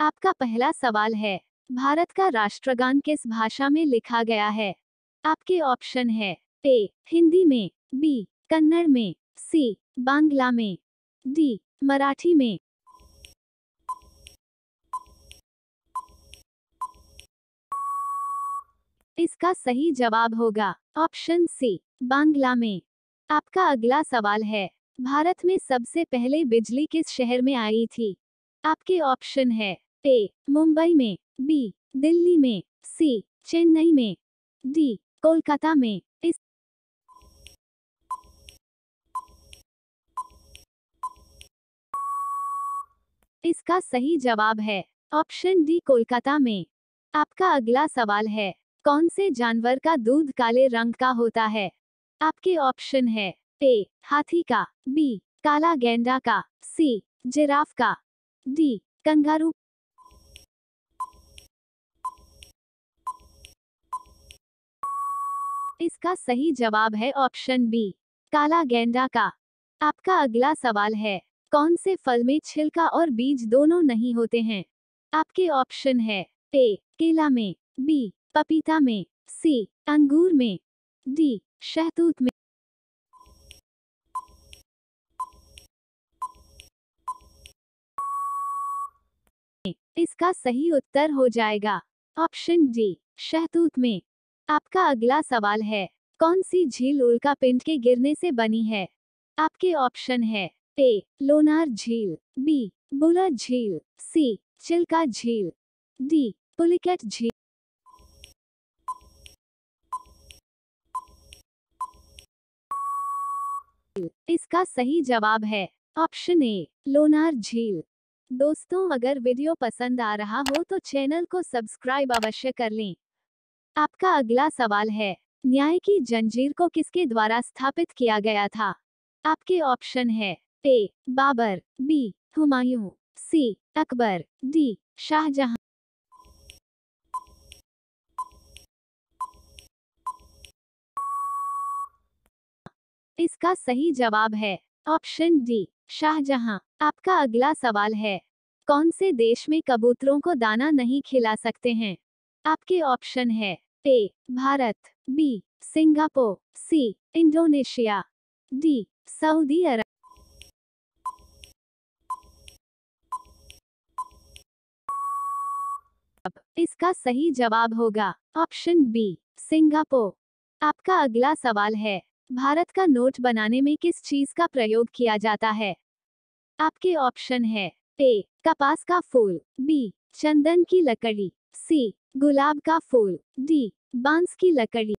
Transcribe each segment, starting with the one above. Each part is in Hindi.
आपका पहला सवाल है, भारत का राष्ट्रगान किस भाषा में लिखा गया है? आपके ऑप्शन है, ए, हिंदी में, बी, कन्नड़ में, सी, बांग्ला में, डी, मराठी में। इसका सही जवाब होगा, ऑप्शन सी, बांग्ला में। आपका अगला सवाल है, भारत में सबसे पहले बिजली किस शहर में आई थी? आपके ऑप्शन है ए मुंबई में, बी, दिल्ली में, सी, चेन्नई में, डी, कोलकाता में, इस इसका सही जवाब है, ऑप्शन डी, कोलकाता में। आपका अगला सवाल है, कौन से जानवर का दूध काले रंग का होता है? आपके ऑप्शन है, ए, हाथी का, बी, काला गेंडा का, सी, जिराफ का, डी, कंगारू इसका सही जवाब है ऑप्शन बी, काला गेंडा का। आपका अगला सवाल है, कौन से फल में छिलका और बीज दोनों नहीं होते हैं? आपके ऑप्शन है, ए, केला में, बी, पपीता में, सी, अंगूर में, डी, शहतूत में। इसका सही उत्तर हो जाएगा, ऑप्शन डी, शहतूत में। आपका अगला सवाल है, कौन सी झील उल्का पिंड के गिरने से बनी है? आपके ऑप्शन है, ए, लोनार झील, बी, बुला झील, सी, चिल्का झील, डी, पुलिकेट झील। इसका सही जवाब है, ऑप्शन ए, लोनार झील। दोस्तों, अगर वीडियो पसंद आ रहा हो तो चैनल को सब्सक्राइब अवश्य कर लें। आपका अगला सवाल है, न्याय की जंजीर को किसके द्वारा स्थापित किया गया था? आपके ऑप्शन है, A, Babur, B, Humayun, C, Akbar, D, Shahjahan. इसका सही जवाब है, ऑप्शन डी, शाहजहां। आपका अगला सवाल है, कौन से देश में कबूतरों को दाना नहीं खिला सकते हैं? आपके ऑप्शन है A Bharat, B, Singapore, C, Indonesia, D, Saudi Arabia. इसका सही जवाब होगा, ऑप्शन बी, सिंगापुर। आपका अगला सवाल है, भारत का नोट बनाने में किस चीज़ का प्रयोग किया जाता है? आपके ऑप्शन है, ए, कपास का फूल, बी, चंदन की लकड़ी, सी, गुलाब का फूल, डी बाँस की लकड़ी।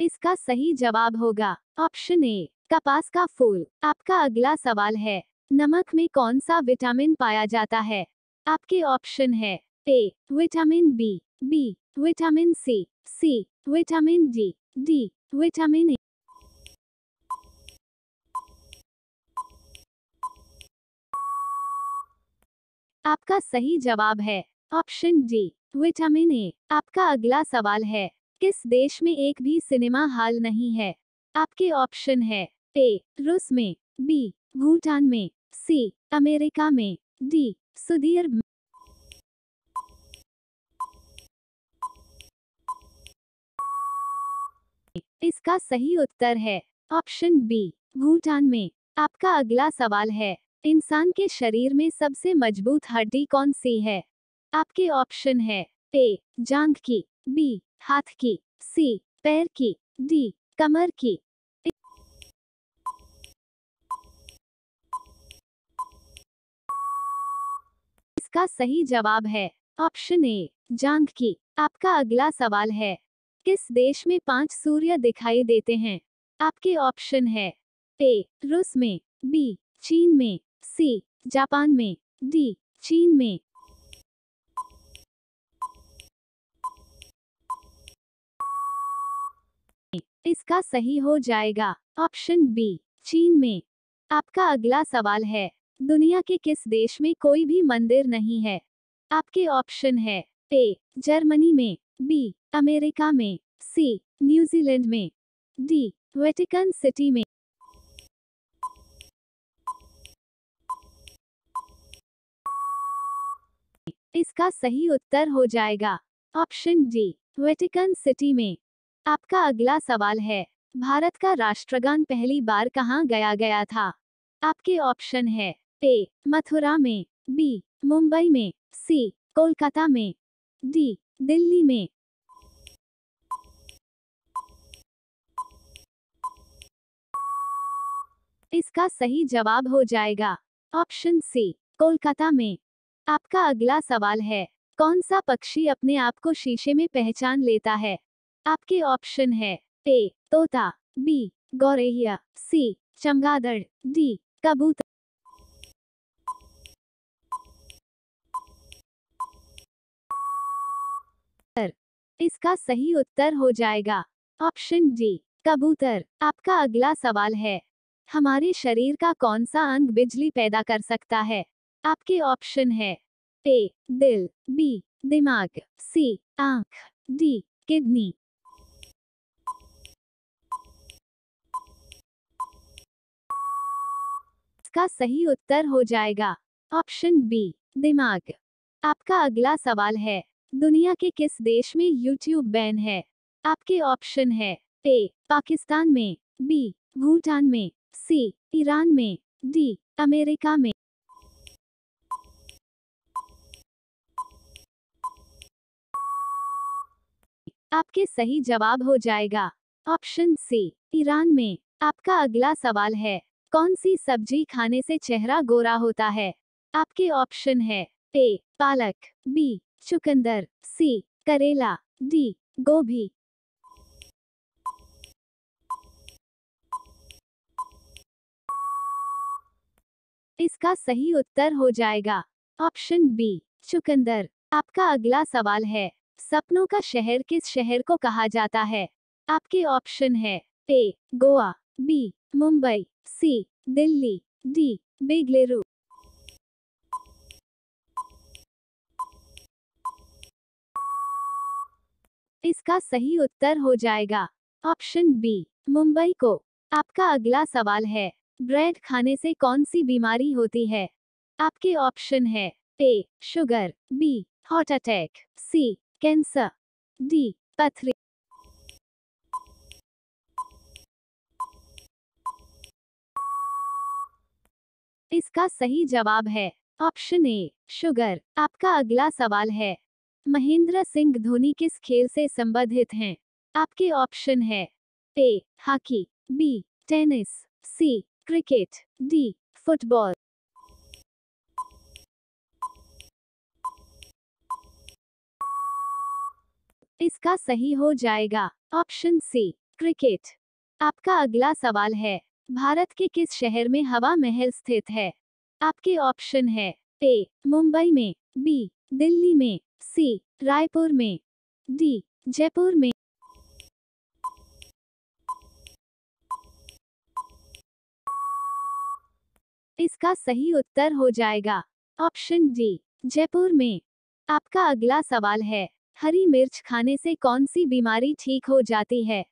इसका सही जवाब होगा। ऑप्शन ए, कपास का फूल। आपका अगला सवाल है, नमक में कौन सा विटामिन पाया जाता है? आपके ऑप्शन है, A, vitamin B B, vitamin C C, vitamin D D, vitamin A. आपका सही जवाब है। Option D, vitamin A. आपका अगला सवाल है, किस देश में एक भी सिनेमा हॉल नहीं है? आपके ऑप्शन है, ए, रूस में, बी, भूटान में, सी, अमेरिका में, डी, सुधीर इसका सही उत्तर है, ऑप्शन बी, भूटान में। आपका अगला सवाल है इंसान के शरीर में सबसे मज़बूत हड्डी कौन सी है? आपके ऑप्शन है, ए जांग की, बी, हाथ की, सी, पैर की, डी, कमर की। इसका सही जवाब है, ऑप्शन ए जांग की। आपका अगला सवाल है, किस देश में पाँच सूर्य दिखाई देते हैं? आपके ऑप्शन है, ए, रूस में, बी, चीन में सी जापान में डी चीन में। इसका सही हो जाएगा। ऑप्शन बी चीन में। आपका अगला सवाल है, दुनिया के किस देश में कोई भी मंदिर नहीं है? आपके ऑप्शन है ए जर्मनी में बी अमेरिका में सी न्यूजीलैंड में डी वेटिकन सिटी में। इसका सही उत्तर हो जाएगा। ऑप्शन डी, वेटिकन सिटी में। आपका अगला सवाल है, भारत का राष्ट्रगान पहली बार कहाँ गया गया था? आपके ऑप्शन है, ए, मथुरा में, बी, मुंबई में, सी, कोलकाता में, डी, दिल्ली में। इसका सही जवाब हो जाएगा। ऑप्शन सी, कोलकाता में। आपका अगला सवाल है, कौन सा पक्षी अपने आप को शीशे में पहचान लेता है? आपके ऑप्शन है, ए, तोता, बी, गौरैया, सी चमगादड़ डी, कबूतर। इसका सही उत्तर हो जाएगा, ऑप्शन डी, कबूतर। आपका अगला सवाल है, हमारे शरीर का कौन सा अंग बिजली पैदा कर सकता है? आपके ऑप्शन है ए, दिल, बी, दिमाग, सी, आँख, डी, किडनी। इसका सही उत्तर हो जाएगा ऑप्शन बी, दिमाग। आपका अगला सवाल है, दुनिया के किस देश में यूट्यूब बैन है? आपके ऑप्शन है ए, पाकिस्तान में, बी, भूटान में, सी, ईरान में, डी, अमेरिका में। आपके सही जवाब हो जाएगा। ऑप्शन सी, ईरान में। आपका अगला सवाल है, कौन सी सब्ज़ी खाने से चेहरा गोरा होता है? आपके ऑप्शन है, ए, पालक, बी, चुकंदर, सी, करेला, डी, गोभी। इसका सही उत्तर हो जाएगा, ऑप्शन बी, चुकंदर। आपका अगला सवाल है सपनों का शहर किस शहर को कहा जाता है? आपके ऑप्शन है, A, Goa, B, Mumbai, C, Delhi, D, Bengaluru. इसका सही उत्तर हो जाएगा, ऑप्शन बी, मुंबई को। आपका अगला सवाल है, ब्रेड खाने से कौन सी बीमारी होती है? आपके ऑप्शन है, A, sugar, B, heart attack, C cancer. D, पथरी। इसका सही जवाब है, ऑप्शन ए, शुगर। आपका अगला सवाल है, महेंद्र सिंह धोनी किस खेल से संबंधित हैं? आपके ऑप्शन है, A, hockey, B, tennis, C, cricket, D, football. इसका सही हो जाएगा। Option C, cricket. आपका अगला सवाल है, भारत के किस शहर में हवा महल स्थित है? आपके ऑप्शन है, ए, मुंबई में, बी, दिल्ली में, सी, रायपुर में, डी, जयपुर में। इसका सही उत्तर हो जाएगा। ऑप्शन डी, जयपुर में। आपका अगला सवाल है हरी मिर्च खाने से कौन सी बीमारी ठीक हो जाती है?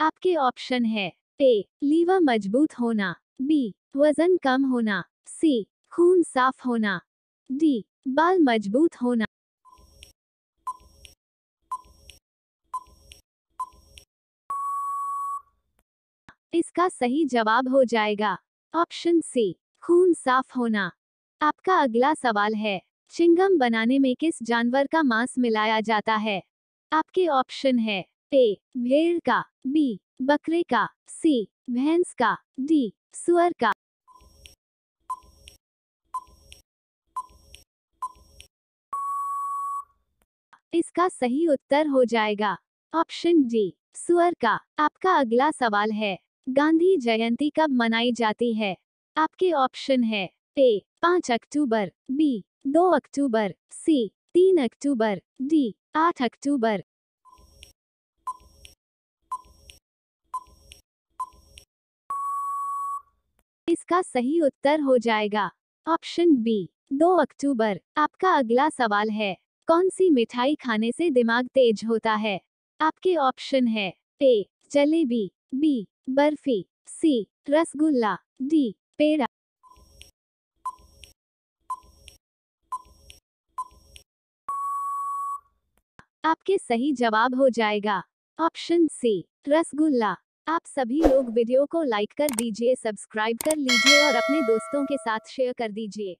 आपके ऑप्शन है, ए, लीवर मज़बूत होना, बी, वज़न कम होना, सी, खून साफ़ होना, डी, बाल मज़बूत होना। इसका सही जवाब हो जाएगा, ऑप्शन सी, खून साफ़ होना। आपका अगला सवाल है चिंगम बनाने में किस जानवर का मांस मिलाया जाता है? आपके ऑप्शन है ए, भेड़ का, बी, बकरे का, सी, भैंस का, डी, सुअर का। इसका सही उत्तर हो जाएगा। ऑप्शन डी, सुअर का। आपका अगला सवाल है, गांधी जयंती कब मनाई जाती है? आपके ऑप्शन है ए, पाँच अक्टूबर, बी दो अक्टूबर, सी, तीन अक्टूबर, डी, आठ अक्टूबर। इसका सही उत्तर हो जाएगा। ऑप्शन बी, दो अक्टूबर। आपका अगला सवाल है, कौन सी मिठाई खाने से दिमाग तेज होता है? आपके ऑप्शन है, A, jalebi, B, barfi, C, rasgulla, D, peda. आपके सही जवाब हो जाएगा। Option C, rasgulla. आप सभी लोग वीडियो को लाइक कर दीजिए, सब्सक्राइब कर लीजिए और अपने दोस्तों के साथ शेयर कर दीजिए।